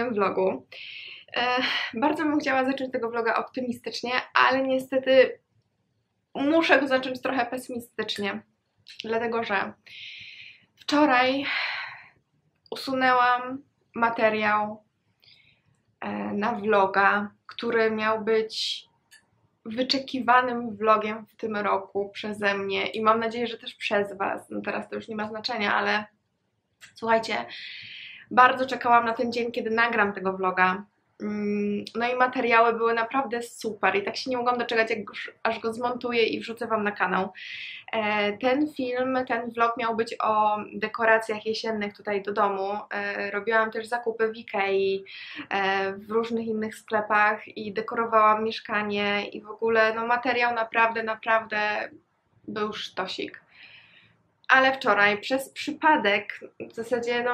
kolejnym vlogu. E, bardzo bym chciała zacząć tego vloga optymistycznie, ale niestety muszę go zacząć trochę pesymistycznie, dlatego że wczoraj usunęłam materiał e, na vloga, który miał być wyczekiwanym vlogiem w tym roku przeze mnie i mam nadzieję, że też przez Was. No teraz to już nie ma znaczenia, ale słuchajcie, bardzo czekałam na ten dzień, kiedy nagram tego vloga. Mm, no i materiały były naprawdę super i tak się nie mogłam doczekać, jak aż go zmontuję i wrzucę Wam na kanał. E, ten film, ten vlog miał być o dekoracjach jesiennych tutaj do domu. E, robiłam też zakupy w Ikei, e, w różnych innych sklepach i dekorowałam mieszkanie i w ogóle no materiał naprawdę, naprawdę był sztosik. Ale wczoraj przez przypadek w zasadzie no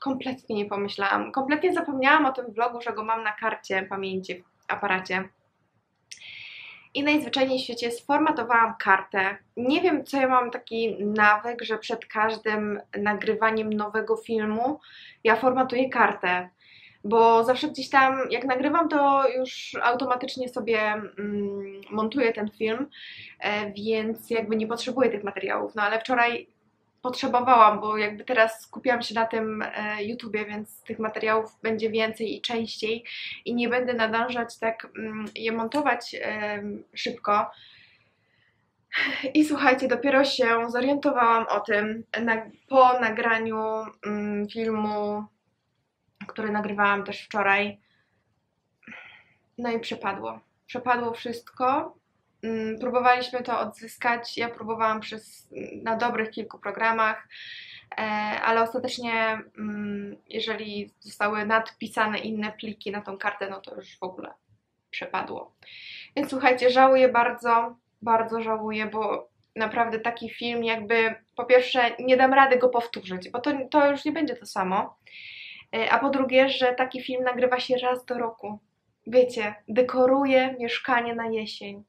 kompletnie nie pomyślałam. Kompletnie zapomniałam o tym vlogu, że go mam na karcie pamięci w aparacie. I najzwyczajniej w świecie sformatowałam kartę. Nie wiem, co ja mam taki nawyk, że przed każdym nagrywaniem nowego filmu ja formatuję kartę. Bo zawsze gdzieś tam, jak nagrywam, to już automatycznie sobie mm, montuję ten film, e, więc jakby nie potrzebuję tych materiałów. No ale wczoraj potrzebowałam, bo jakby teraz skupiłam się na tym e, YouTubie, więc tych materiałów będzie więcej i częściej i nie będę nadążać tak mm, je montować szybko. I słuchajcie, dopiero się zorientowałam o tym po nagraniu mm, filmu, który nagrywałam też wczoraj. No i przepadło. Przepadło wszystko. Mm, próbowaliśmy to odzyskać. Ja próbowałam przez, na dobrych kilku programach, e, ale ostatecznie, mm, jeżeli zostały nadpisane inne pliki na tą kartę, no to już w ogóle przepadło. Więc słuchajcie, żałuję bardzo, bardzo żałuję, bo naprawdę taki film jakby po pierwsze nie dam rady go powtórzyć, bo to, to już nie będzie to samo. E, a po drugie, że taki film nagrywa się raz do roku. Wiecie, dekoruje mieszkanie na jesień.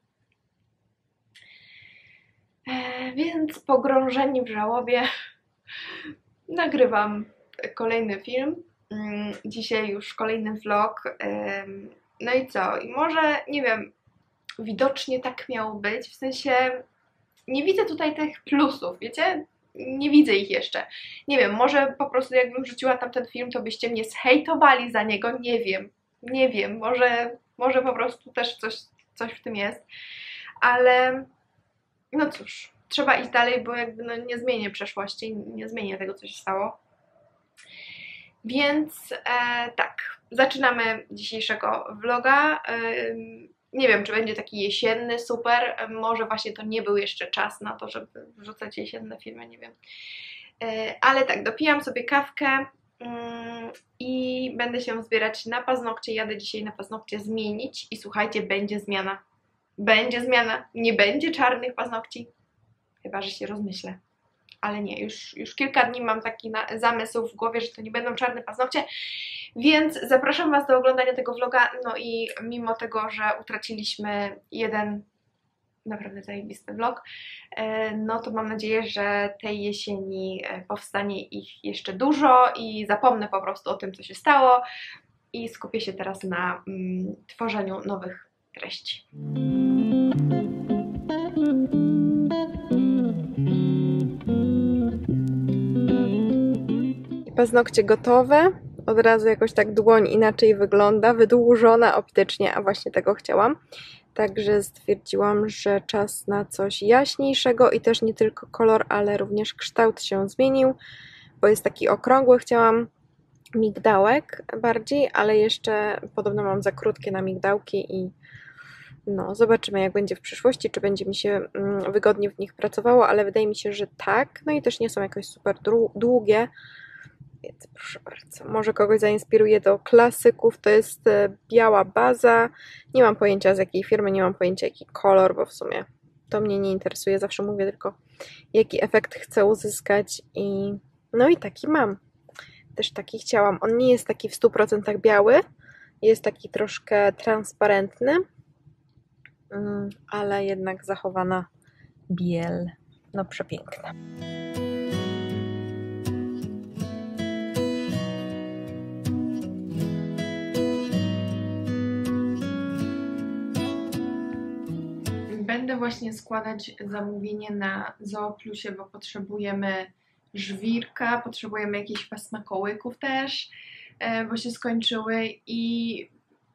E, więc pogrążeni w żałobie nagrywam kolejny film. Mm, dzisiaj już kolejny vlog. No i co? I może, nie wiem, widocznie tak miało być, w sensie nie widzę tutaj tych plusów, wiecie? Nie widzę ich jeszcze. Nie wiem, może po prostu jakbym rzuciła tamten film, to byście mnie zhejtowali za niego, nie wiem. Nie wiem, może, może po prostu też coś, coś w tym jest. Ale no cóż, trzeba iść dalej, bo jakby no nie zmienię przeszłości, nie zmienię tego, co się stało. Więc e, tak, zaczynamy dzisiejszego vloga. E, nie wiem, czy będzie taki jesienny, super. Może właśnie to nie był jeszcze czas na to, żeby wrzucać jesienne filmy, nie wiem. E, ale tak, dopijam sobie kawkę mm, i będę się zbierać na paznokcie. Jadę dzisiaj na paznokcie zmienić i słuchajcie, będzie zmiana będzie zmiana, nie będzie czarnych paznokci, chyba, że się rozmyślę. Ale nie, już, już kilka dni mam taki na, zamysł w głowie, że to nie będą czarne paznokcie, więc zapraszam Was do oglądania tego vloga, no i mimo tego, że utraciliśmy jeden naprawdę zajebisty vlog, e, no to mam nadzieję, że tej jesieni e, powstanie ich jeszcze dużo i zapomnę po prostu o tym, co się stało i skupię się teraz na mm, tworzeniu nowych treści. Paznokcie gotowe. Od razu jakoś tak dłoń inaczej wygląda, wydłużona optycznie, a właśnie tego chciałam. Także stwierdziłam, że czas na coś jaśniejszego i też nie tylko kolor, ale również kształt się zmienił, bo jest taki okrągły. Chciałam migdałek bardziej, ale jeszcze podobno mam za krótkie na migdałki i no, zobaczymy jak będzie w przyszłości, czy będzie mi się mm, wygodnie w nich pracowało, ale wydaje mi się, że tak. No i też nie są jakoś super długie, więc proszę bardzo, może kogoś zainspiruje do klasyków. To jest e, biała baza. Nie mam pojęcia z jakiej firmy, nie mam pojęcia jaki kolor, bo w sumie to mnie nie interesuje. Zawsze mówię tylko jaki efekt chcę uzyskać i no i taki mam. Też taki chciałam. On nie jest taki w 100% biały, jest taki troszkę transparentny, Mm, ale jednak zachowana biel. No przepiękna. Będę właśnie składać zamówienie na Zooplusie, bo potrzebujemy żwirka, potrzebujemy jakichś pasmakołyków też, e, bo się skończyły i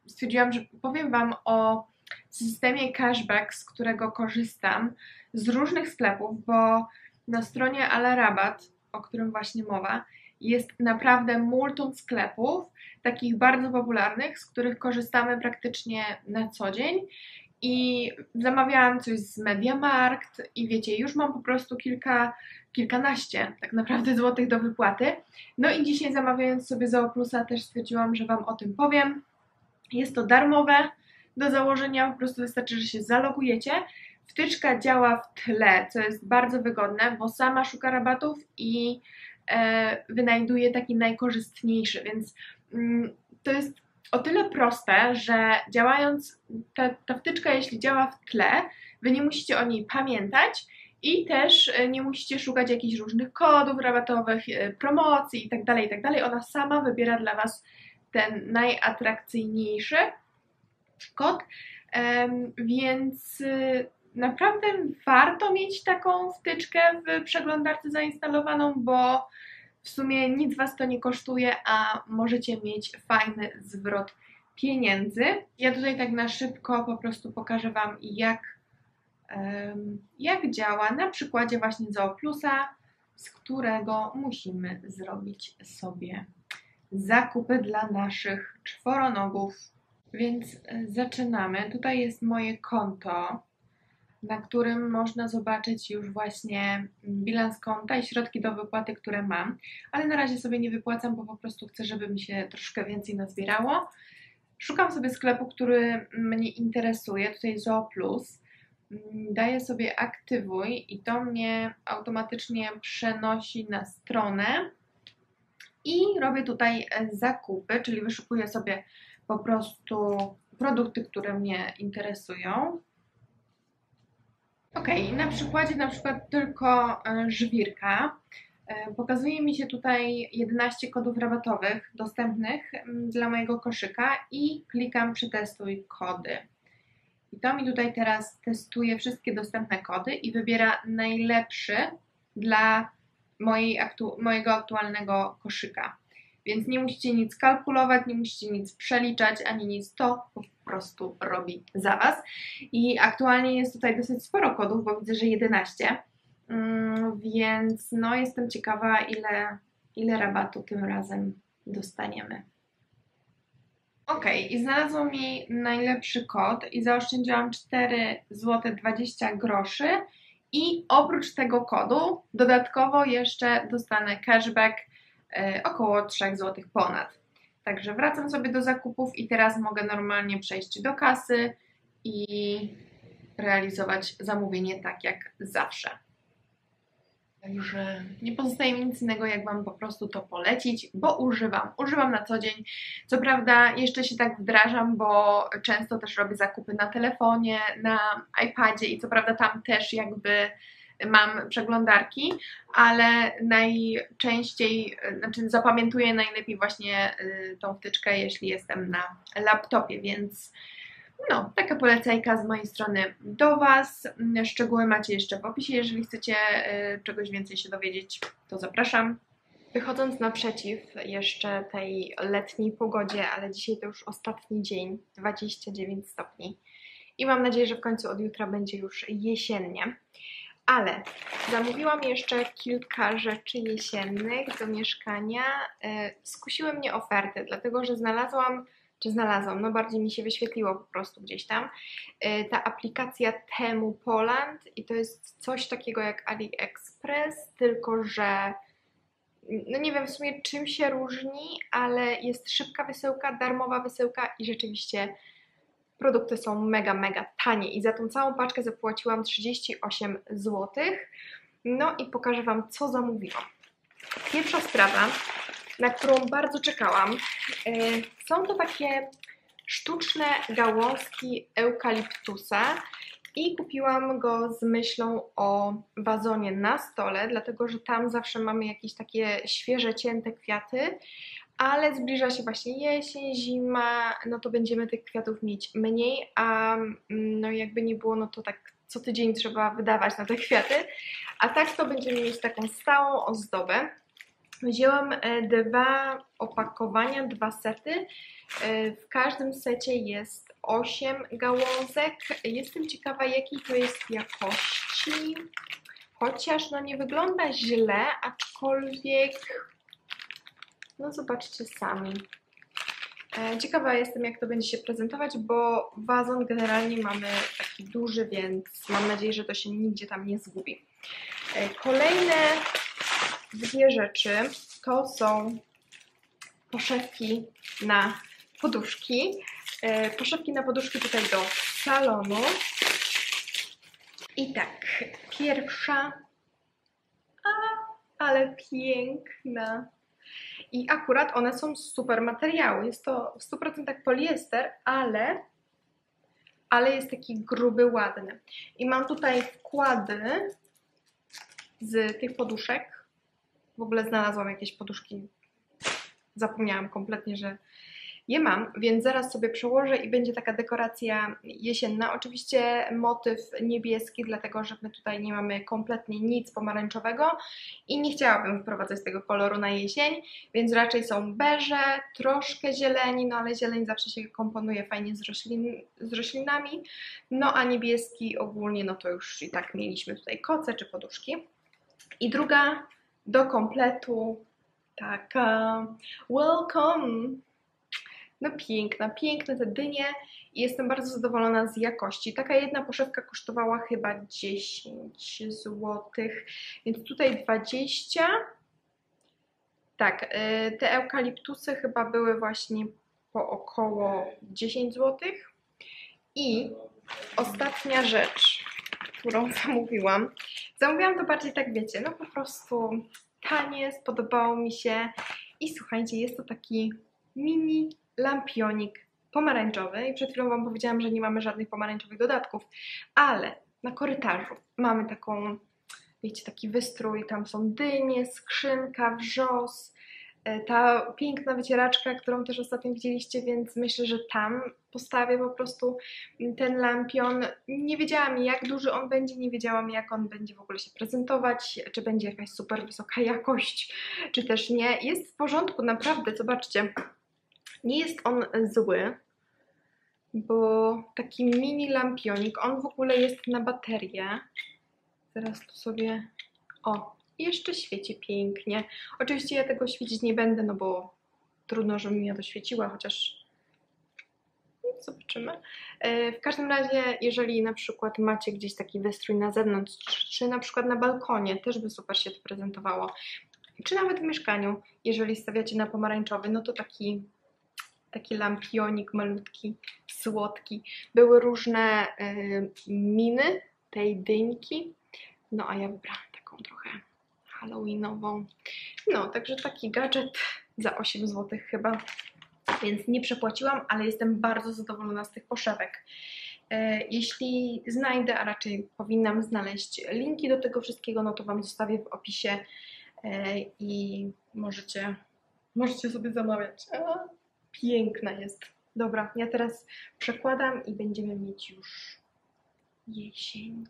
stwierdziłam, że powiem Wam o systemie cashback, z którego korzystam z różnych sklepów, bo na stronie Ale Rabat, o którym właśnie mowa, jest naprawdę multum sklepów, takich bardzo popularnych, z których korzystamy praktycznie na co dzień. I zamawiałam coś z Mediamarkt i wiecie, już mam po prostu kilka, kilkanaście tak naprawdę złotych do wypłaty. No i dzisiaj zamawiając sobie za Oplusa też stwierdziłam, że Wam o tym powiem. Jest to darmowe do założenia, po prostu wystarczy, że się zalogujecie. Wtyczka działa w tle, co jest bardzo wygodne, bo sama szuka rabatów i e, wynajduje taki najkorzystniejszy, więc mm, to jest o tyle proste, że działając, ta, ta wtyczka jeśli działa w tle, Wy nie musicie o niej pamiętać i też e, nie musicie szukać jakichś różnych kodów rabatowych, e, promocji itd., tak itd. Tak Ona sama wybiera dla Was ten najatrakcyjniejszy kod, więc y, naprawdę warto mieć taką wtyczkę w przeglądarce zainstalowaną, bo w sumie nic Was to nie kosztuje, a możecie mieć fajny zwrot pieniędzy. Ja tutaj tak na szybko po prostu pokażę Wam, jak, jak działa na przykładzie właśnie Zooplusa, z którego musimy zrobić sobie zakupy dla naszych czworonogów. Więc e, zaczynamy. Tutaj jest moje konto na którym można zobaczyć już właśnie bilans konta i środki do wypłaty, które mam, ale na razie sobie nie wypłacam, bo po prostu chcę, żeby mi się troszkę więcej nazbierało. Szukam sobie sklepu, który mnie interesuje, tutaj Zoo Plus. Daję sobie aktywuj i to mnie automatycznie przenosi na stronę i robię tutaj zakupy, czyli wyszukuję sobie po prostu produkty, które mnie interesują. Ok, na przykładzie na przykład tylko e, żwirka. E, pokazuje mi się tutaj 11 kodów rabatowych dostępnych dla mojego koszyka i klikam przetestuj kody. I to mi tutaj teraz testuje wszystkie dostępne kody i wybiera najlepszy dla mojej aktu mojego aktualnego koszyka. Więc nie musicie nic kalkulować, nie musicie nic przeliczać, ani nic, to po prostu robi za Was. I aktualnie jest tutaj dosyć sporo kodów, bo widzę, że 11, mm, więc no jestem ciekawa, ile, ile rabatu tym razem dostaniemy. Ok, i znalazło mi najlepszy kod i zaoszczędziłam 4 zł 20 groszy i oprócz tego kodu dodatkowo jeszcze dostanę cashback około 3 zł ponad. Także wracam sobie do zakupów i teraz mogę normalnie przejść do kasy i realizować zamówienie tak jak zawsze. Także nie pozostaje mi nic innego, jak Wam po prostu to polecić, bo używam. Używam na co dzień. Co prawda, jeszcze się tak wdrażam, bo często też robię zakupy na telefonie, na iPadzie i co prawda tam też jakby mam przeglądarki, ale najczęściej, znaczy zapamiętuję najlepiej właśnie y, tą wtyczkę, jeśli jestem na laptopie, więc no, taka polecajka z mojej strony do Was. Szczegóły macie jeszcze w opisie, jeżeli chcecie y, czegoś więcej się dowiedzieć, to zapraszam. Wychodząc naprzeciw jeszcze tej letniej pogodzie, ale dzisiaj to już ostatni dzień, 29 stopni. I mam nadzieję, że w końcu od jutra będzie już jesiennie. Ale zamówiłam jeszcze kilka rzeczy jesiennych do mieszkania. E, skusiły mnie oferty, dlatego że znalazłam, czy znalazłam, no bardziej mi się wyświetliło po prostu gdzieś tam, e, ta aplikacja Temu Poland i to jest coś takiego jak AliExpress, tylko że no nie wiem w sumie czym się różni, ale jest szybka wysyłka, darmowa wysyłka i rzeczywiście Produkty są mega, mega tanie i za tą całą paczkę zapłaciłam 38 zł. No i pokażę Wam, co zamówiłam. Pierwsza sprawa, na którą bardzo czekałam, e, są to takie sztuczne gałązki eukaliptusa i kupiłam go z myślą o wazonie na stole, dlatego że tam zawsze mamy jakieś takie świeże, cięte kwiaty, ale zbliża się właśnie jesień, zima, no to będziemy tych kwiatów mieć mniej, a mm, no jakby nie było, no to tak co tydzień trzeba wydawać na te kwiaty. A tak to będziemy mieć taką stałą ozdobę. Wzięłam e, dwa opakowania, dwa sety. E, w każdym secie jest 8 gałązek. Jestem ciekawa, jakiej to jest jakości. Chociaż no nie wygląda źle, aczkolwiek no zobaczcie sami. E, ciekawa jestem, jak to będzie się prezentować, bo wazon generalnie mamy taki duży, więc mam nadzieję, że to się nigdzie tam nie zgubi. Kolejne dwie rzeczy to są poszewki na poduszki. E, poszewki na poduszki tutaj do salonu. I tak, pierwsza, a, ale piękna. I akurat one są super materiału. Jest to w 100% poliester, ale, ale jest taki gruby, ładny. I mam tutaj wkłady z tych poduszek w ogóle znalazłam jakieś poduszki. Zapomniałam kompletnie, że je mam, więc zaraz sobie przełożę i będzie taka dekoracja jesienna. Oczywiście motyw niebieski, dlatego że my tutaj nie mamy kompletnie nic pomarańczowego i nie chciałabym wprowadzać tego koloru na jesień, więc raczej są beże, troszkę zieleni, no ale zieleń zawsze się komponuje fajnie z, roślin, z roślinami, no a niebieski ogólnie, no to już i tak mieliśmy tutaj koce czy poduszki. I druga do kompletu taka welcome. No piękna, piękne te dynie i jestem bardzo zadowolona z jakości. Taka jedna poszewka kosztowała chyba 10 zł, więc tutaj 20. Tak, y, te eukaliptusy chyba były właśnie po około 10 zł. I ostatnia rzecz, którą zamówiłam. Zamówiłam to bardziej tak, wiecie, no po prostu tanie, spodobało mi się. I słuchajcie, jest to taki mini lampionik pomarańczowy. I przed chwilą Wam powiedziałam, że nie mamy żadnych pomarańczowych dodatków, ale na korytarzu mamy taką, wiecie, taki wystrój, tam są dynie, skrzynka, wrzos, E, ta piękna wycieraczka, którą też ostatnio widzieliście, więc myślę, że tam postawię po prostu ten lampion. Nie wiedziałam jak duży on będzie, nie wiedziałam jak on będzie w ogóle się prezentować, czy będzie jakaś super wysoka jakość, czy też nie. Jest w porządku, naprawdę, zobaczcie. Nie jest on zły, bo taki mini lampionik, on w ogóle jest na baterię. Zaraz tu sobie... O, jeszcze świeci pięknie. Oczywiście ja tego świecić nie będę, no bo trudno, żebym ja to świeciła, chociaż zobaczymy. E, w każdym razie, jeżeli na przykład macie gdzieś taki wystrój na zewnątrz, czy na przykład na balkonie, też by super się to prezentowało. Czy nawet w mieszkaniu, jeżeli stawiacie na pomarańczowy, no to taki, taki lampionik malutki, słodki. Były różne y, miny tej dyńki, no a ja wybrałam taką trochę halloweenową. No, także taki gadżet za 8 zł chyba, więc nie przepłaciłam, ale jestem bardzo zadowolona z tych poszewek. E, jeśli znajdę, a raczej powinnam znaleźć linki do tego wszystkiego, no to Wam zostawię w opisie e, i możecie, możecie sobie zamawiać. Piękna jest. Dobra, ja teraz przekładam i będziemy mieć już jesień.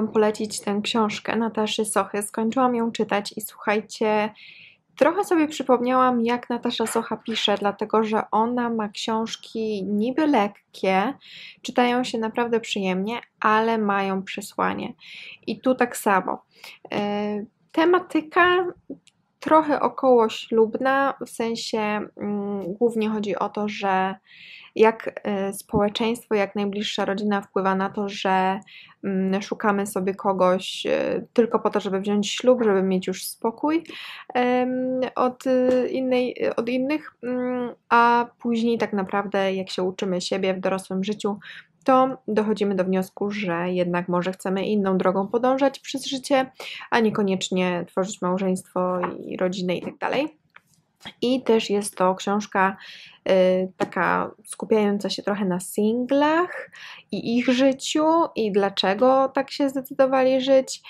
Wam polecić tę książkę Nataszy Sochy. Skończyłam ją czytać i słuchajcie, trochę sobie przypomniałam, jak Natasza Socha pisze, dlatego że ona ma książki niby lekkie, czytają się naprawdę przyjemnie, ale mają przesłanie. I tu tak samo. E, tematyka trochę około ślubna, w sensie mm, głównie chodzi o to, że jak e, społeczeństwo, jak najbliższa rodzina wpływa na to, że mm, szukamy sobie kogoś e, tylko po to, żeby wziąć ślub, żeby mieć już spokój od, e, innej, od innych, mm, a później tak naprawdę jak się uczymy siebie w dorosłym życiu, to dochodzimy do wniosku, że jednak może chcemy inną drogą podążać przez życie, a niekoniecznie tworzyć małżeństwo i rodzinę i tak. I też jest to książka y, taka skupiająca się trochę na singlach i ich życiu i dlaczego tak się zdecydowali żyć.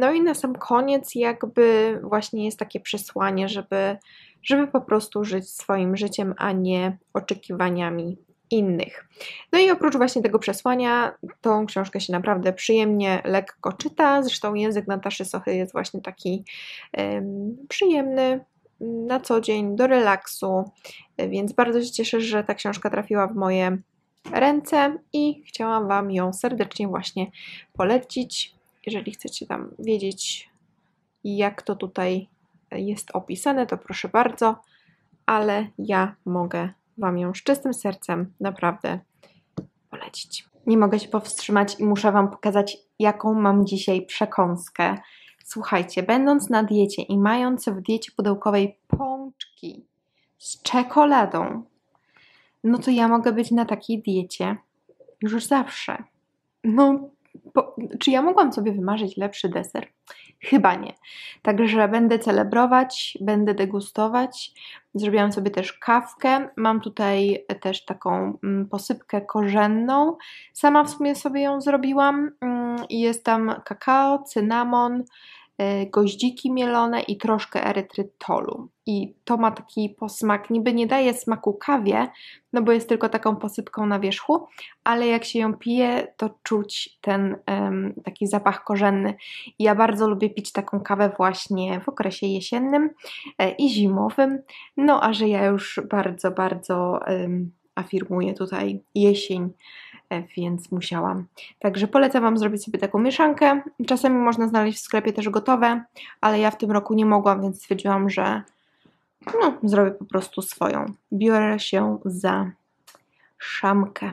No i na sam koniec jakby właśnie jest takie przesłanie, żeby, żeby po prostu żyć swoim życiem, a nie oczekiwaniami innych. No i oprócz właśnie tego przesłania, tą książkę się naprawdę przyjemnie, lekko czyta. Zresztą język Nataszy Sochy jest właśnie taki um, przyjemny na co dzień, do relaksu. Więc bardzo się cieszę, że ta książka trafiła w moje ręce i chciałam Wam ją serdecznie właśnie polecić. Jeżeli chcecie tam wiedzieć, jak to tutaj jest opisane, to proszę bardzo, ale ja mogę Wam ją z czystym sercem naprawdę polecić. Nie mogę się powstrzymać i muszę Wam pokazać, jaką mam dzisiaj przekąskę. Słuchajcie, będąc na diecie i mając w diecie pudełkowej pączki z czekoladą, no to ja mogę być na takiej diecie już zawsze. No, po, czy ja mogłam sobie wymarzyć lepszy deser? Chyba nie. Także będę celebrować, będę degustować. Zrobiłam sobie też kawkę. Mam tutaj też taką mm, posypkę korzenną. Sama w sumie sobie ją zrobiłam. Mm, jest tam kakao, cynamon, goździki mielone i troszkę erytrytolu. I to ma taki posmak, niby nie daje smaku kawie, no bo jest tylko taką posypką na wierzchu, ale jak się ją pije, to czuć ten um, taki zapach korzenny. I ja bardzo lubię pić taką kawę właśnie w okresie jesiennym e, i zimowym. No a że ja już bardzo, bardzo um, afirmuję tutaj jesień E, więc musiałam. Także polecam Wam zrobić sobie taką mieszankę. Czasami można znaleźć w sklepie też gotowe, ale ja w tym roku nie mogłam, więc stwierdziłam, że no, zrobię po prostu swoją. Biorę się za szamkę.